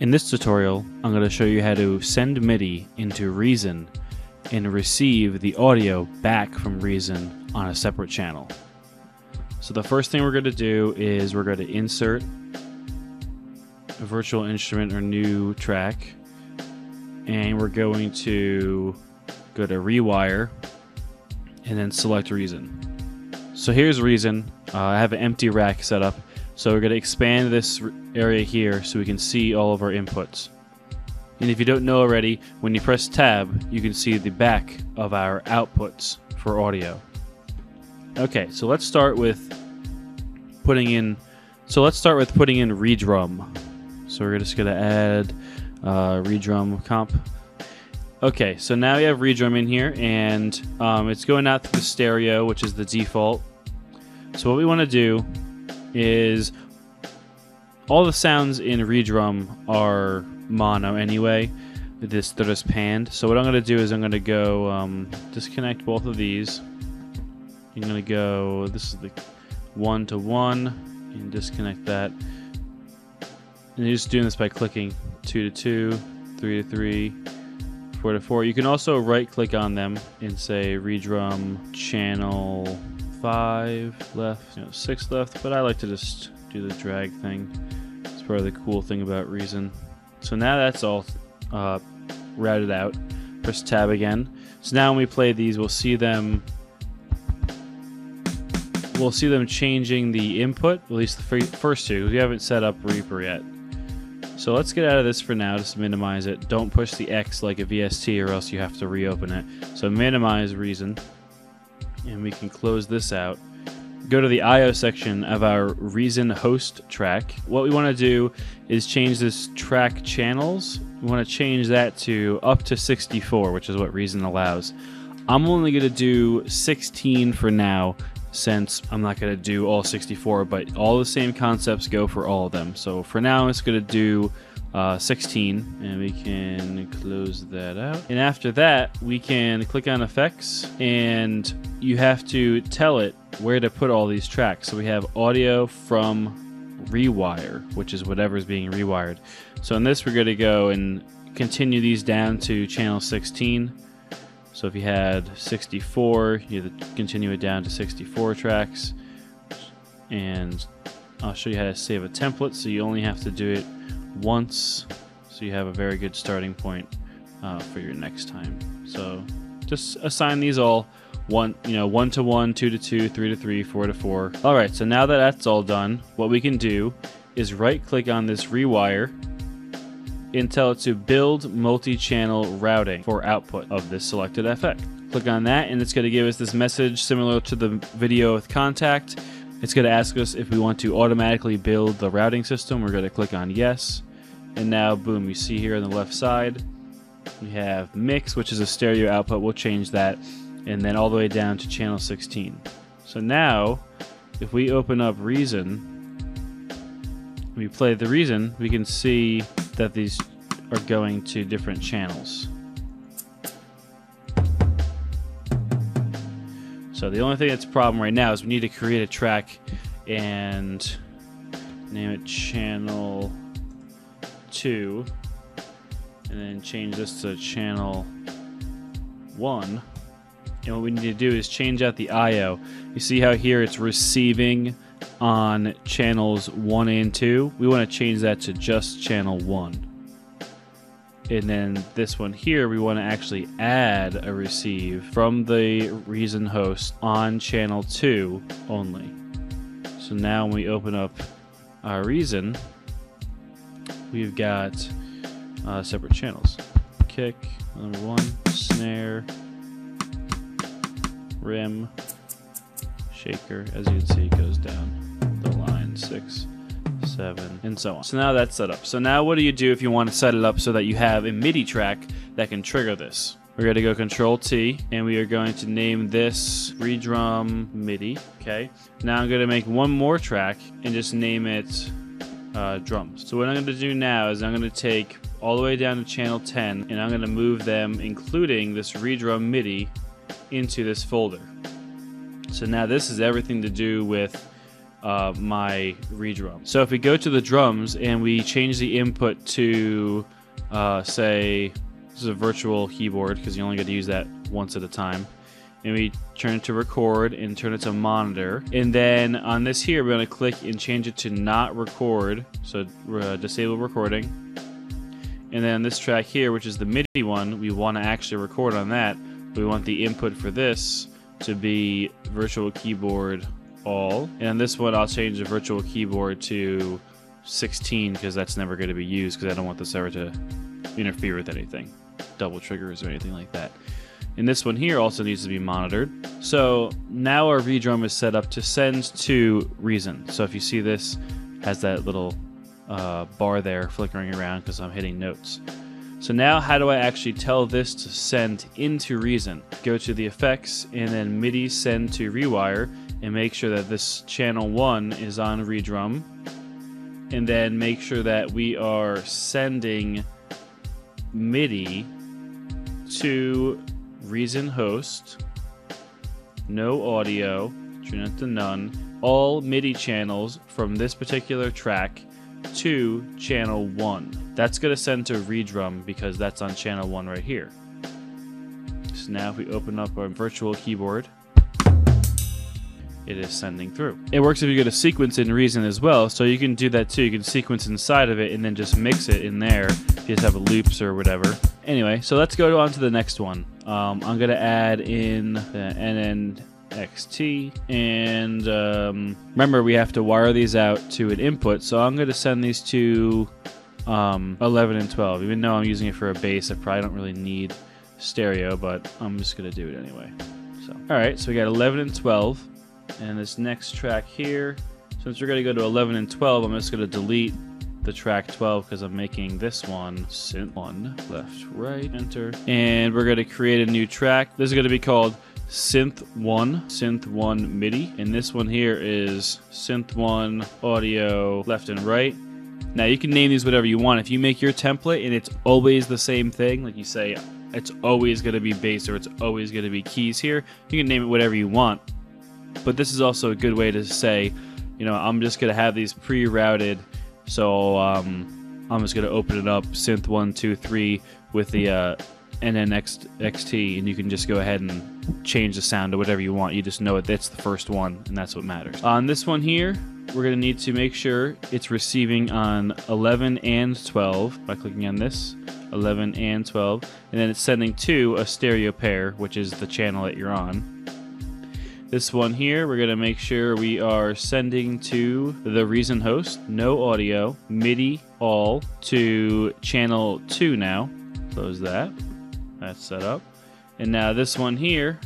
In this tutorial, I'm going to show you how to send MIDI into Reason and receive the audio back from Reason on a separate channel. So the first thing we're going to do is we're going to insert a virtual instrument or new track and we're going to go to rewire and then select Reason. So here's Reason. Uh, I have an empty rack set up so we're going to expand this area here so we can see all of our inputs. And if you don't know already, when you press tab, you can see the back of our outputs for audio. Okay, so let's start with putting in. So let's start with putting in redrum. So we're just gonna add uh, redrum comp. Okay, so now we have redrum in here, and um, it's going out through the stereo, which is the default. So what we want to do is all the sounds in redrum are mono anyway. This they're just panned. So what I'm gonna do is I'm gonna go um, disconnect both of these. I'm gonna go. This is the one to one, and disconnect that. And you're just doing this by clicking two to two, three to three, four to four. You can also right click on them and say redrum channel five left, you know, six left, but I like to just do the drag thing. It's probably the cool thing about Reason. So now that's all uh, routed out. Press tab again. So now when we play these, we'll see them. We'll see them changing the input, at least the first two. We haven't set up Reaper yet. So let's get out of this for now, just minimize it. Don't push the X like a VST or else you have to reopen it. So minimize Reason and we can close this out. Go to the IO section of our Reason host track. What we want to do is change this track channels. We want to change that to up to 64, which is what Reason allows. I'm only going to do 16 for now since I'm not going to do all 64, but all the same concepts go for all of them. So for now, I'm going to do uh, 16 and we can close that out. And after that we can click on effects and you have to tell it where to put all these tracks. So we have audio from rewire which is whatever is being rewired. So in this we're going to go and continue these down to channel 16 so if you had 64 you continue it down to 64 tracks. And I'll show you how to save a template so you only have to do it once so you have a very good starting point uh, for your next time. So just assign these all one, you know, one to one, two to two, three to three, four to four. All right, so now that that's all done, what we can do is right click on this rewire and tell it to build multi-channel routing for output of this selected effect. Click on that and it's going to give us this message similar to the video with Kontakt. It's going to ask us if we want to automatically build the routing system. We're going to click on yes. And now, boom, you see here on the left side, we have mix, which is a stereo output. We'll change that. And then all the way down to channel 16. So now, if we open up Reason, we play the Reason, we can see that these are going to different channels. So the only thing that's a problem right now is we need to create a track and name it channel 2 and then change this to channel 1 and what we need to do is change out the IO you see how here it's receiving on channels 1 and 2 we want to change that to just channel 1 and then this one here, we want to actually add a receive from the Reason host on channel 2 only. So now when we open up our Reason, we've got uh, separate channels. Kick, number one, snare, rim, shaker. As you can see, it goes down the line, six, seven, and so on. So now that's set up. So now what do you do if you want to set it up so that you have a MIDI track that can trigger this? We're going to go Control T, and we are going to name this Redrum MIDI. Okay. Now I'm going to make one more track and just name it uh, drums. So what I'm going to do now is I'm going to take all the way down to channel 10, and I'm going to move them, including this Redrum MIDI, into this folder. So now this is everything to do with uh, my redrum. So if we go to the drums and we change the input to, uh, say, this is a virtual keyboard because you only get to use that once at a time. And we turn it to record and turn it to monitor. And then on this here, we're going to click and change it to not record. So uh, disable recording. And then this track here, which is the MIDI one, we want to actually record on that. We want the input for this to be virtual keyboard all. And this one, I'll change the virtual keyboard to 16 because that's never going to be used because I don't want this ever to interfere with anything, double triggers or anything like that. And this one here also needs to be monitored. So now our V-drum is set up to send to Reason. So if you see this, has that little uh, bar there flickering around because I'm hitting notes. So now how do I actually tell this to send into Reason? Go to the effects and then MIDI send to rewire and make sure that this channel 1 is on redrum and then make sure that we are sending MIDI to Reason host, no audio, turn it to none, all MIDI channels from this particular track to channel 1. That's going to send to redrum because that's on channel 1 right here. So now if we open up our virtual keyboard, it is sending through. It works if you get a sequence in Reason as well, so you can do that too. You can sequence inside of it and then just mix it in there if you just have a loops or whatever. Anyway, so let's go on to the next one. Um, I'm going to add in the NNXT, and um, remember we have to wire these out to an input, so I'm going to send these to um, 11 and 12. Even though I'm using it for a bass, I probably don't really need stereo, but I'm just going to do it anyway. So, all right, so we got 11 and 12. And this next track here, since we're going to go to 11 and 12, I'm just going to delete the track 12 because I'm making this one synth 1 left right enter. And we're going to create a new track. This is going to be called synth 1 synth 1 MIDI. And this one here is synth 1 audio left and right. Now you can name these whatever you want. If you make your template and it's always the same thing like you say it's always going to be bass or it's always going to be keys here you can name it whatever you want but this is also a good way to say, you know, I'm just going to have these pre-routed. So um, I'm just going to open it up, synth one, two, three, with the uh, NNXT, and you can just go ahead and change the sound to whatever you want. You just know it, that's the first one, and that's what matters. On this one here, we're going to need to make sure it's receiving on 11 and 12 by clicking on this 11 and 12 and then it's sending to a stereo pair which is the channel that you're on this one here, we're going to make sure we are sending to the Reason host, no audio, MIDI all to channel 2 now. Close that. That's set up. And now this one here,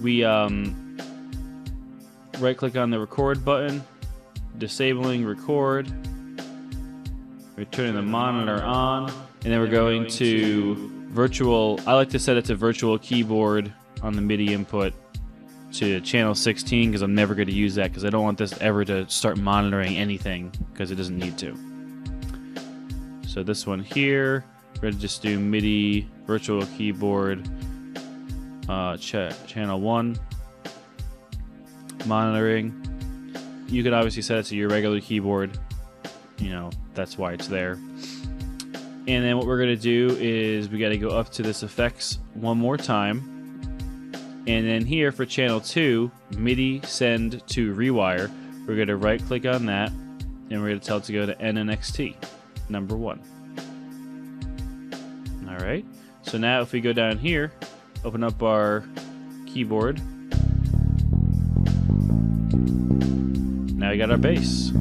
we um, right click on the record button, disabling record, we're turning the monitor on, and then we're going to virtual. I like to set it to virtual keyboard on the MIDI input to channel 16 because I'm never going to use that because I don't want this ever to start monitoring anything because it doesn't need to. So this one here, we're going to just do MIDI virtual keyboard uh, ch channel 1 monitoring. You could obviously set it to your regular keyboard. You know, that's why it's there. And then what we're going to do is we got to go up to this effects one more time and then here for channel 2, MIDI send to rewire, we're going to right click on that and we're going to tell it to go to NNXT, number 1. Alright, so now if we go down here, open up our keyboard. Now we got our bass.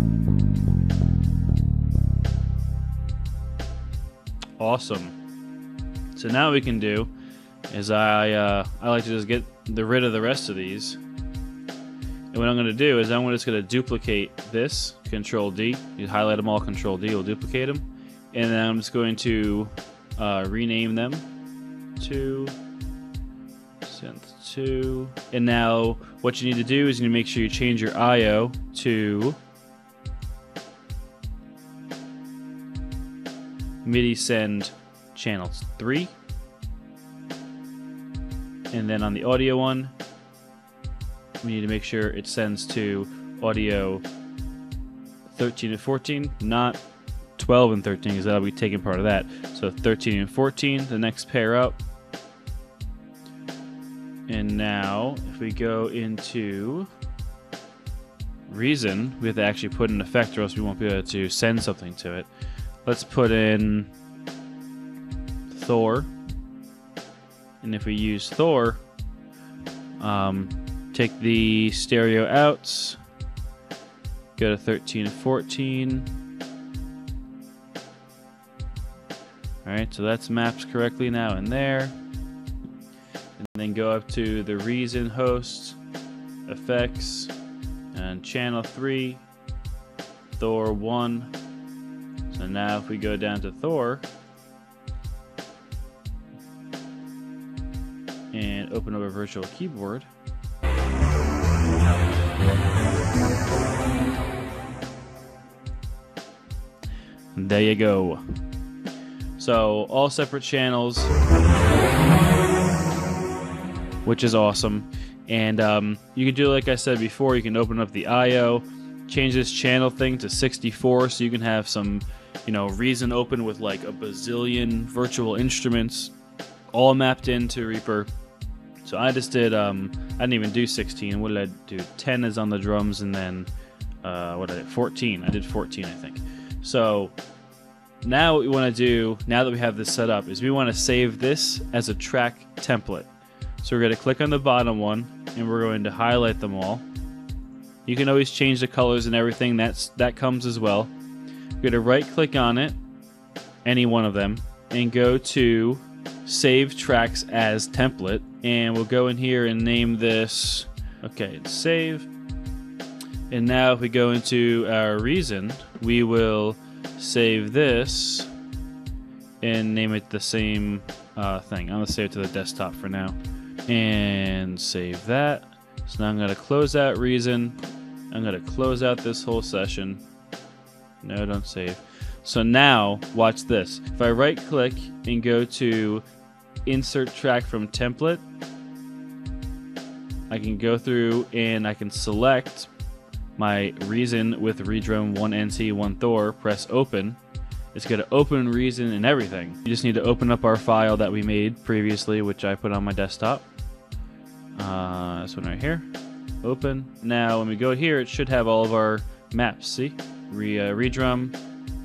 Awesome. So now we can do is I uh, I like to just get the rid of the rest of these. And what I'm going to do is I'm just going to duplicate this, Control D. You highlight them all, Control D will duplicate them. And then I'm just going to uh, rename them to synth 2. And now what you need to do is you need to make sure you change your IO to MIDI send channels 3 and then on the audio one, we need to make sure it sends to audio 13 and 14, not 12 and 13 because that'll be taking part of that. So 13 and 14, the next pair up. And now, if we go into Reason, we have to actually put an effect or else we won't be able to send something to it. Let's put in Thor. And if we use Thor, um, take the stereo outs, go to 13 and 14. Alright, so that's maps correctly now in there. And then go up to the Reason host, effects, and channel 3, Thor 1. So now if we go down to Thor, and open up a virtual keyboard. There you go. So, all separate channels, which is awesome. And um, you can do, like I said before, you can open up the I/O, change this channel thing to 64, so you can have some, you know, Reason open with like a bazillion virtual instruments, all mapped into Reaper. So I just did. Um, I didn't even do 16. What did I do? 10 is on the drums, and then uh, what did I? 14. I did 14, I think. So now what we want to do, now that we have this set up, is we want to save this as a track template. So we're going to click on the bottom one, and we're going to highlight them all. You can always change the colors and everything. That's that comes as well. We're going to right click on it, any one of them, and go to Save Tracks as Template. And we'll go in here and name this. Okay, save. And now if we go into our reason, we will save this and name it the same uh, thing. I'm to save it to the desktop for now. And save that. So now I'm to close out reason. I'm to close out this whole session. No, don't save. So now, watch this. If I right click and go to insert track from template, I can go through and I can select my Reason with Redrum 1NC 1 Thor, press open. It's going to open Reason and everything. You just need to open up our file that we made previously, which I put on my desktop. Uh, this one right here. Open. Now, when we go here, it should have all of our maps. See? Re, uh, Redrum,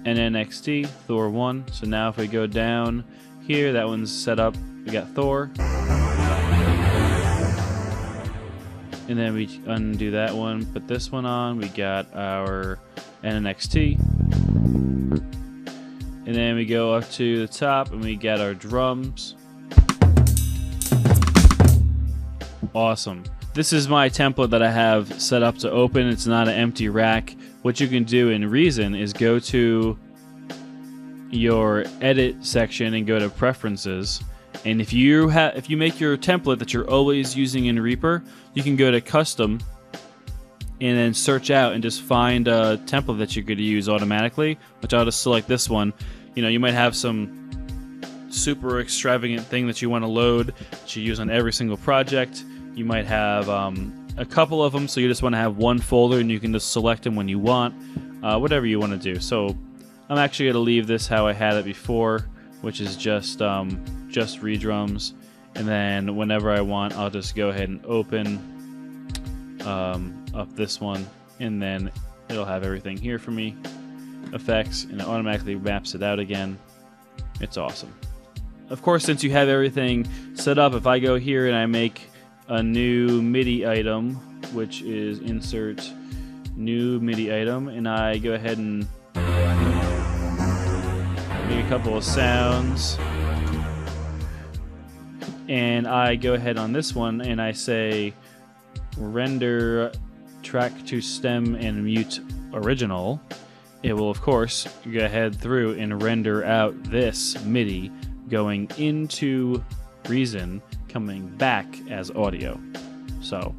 NNXT, Thor 1. So now if we go down here, that one's set up. We got Thor. And then we undo that one, put this one on. We got our NNXT. And then we go up to the top and we get our drums. Awesome. This is my template that I have set up to open. It's not an empty rack. What you can do in Reason is go to your edit section and go to preferences and if you have, if you make your template that you're always using in Reaper, you can go to custom and then search out and just find a template that you're going to use automatically. Which I'll just select this one. You know, you might have some super extravagant thing that you want to load that you use on every single project. You might have um, a couple of them, so you just want to have one folder and you can just select them when you want, uh, whatever you want to do. So I'm actually going to leave this how I had it before, which is just um, just redrums. And then whenever I want, I'll just go ahead and open um, up this one, and then it'll have everything here for me. Effects, and it automatically maps it out again. It's awesome. Of course, since you have everything set up, if I go here and I make a new MIDI item, which is insert new MIDI item, and I go ahead and make a couple of sounds. And I go ahead on this one and I say render track to stem and mute original, it will of course go ahead through and render out this MIDI going into Reason coming back as audio. So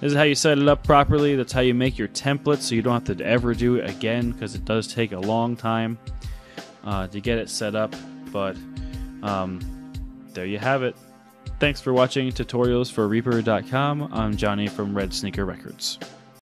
this is how you set it up properly. That's how you make your template so you don't have to ever do it again because it does take a long time uh, to get it set up. But um, there you have it. Thanks for watching tutorials for Reaper.com. I'm Jonny from Red Sneaker Records.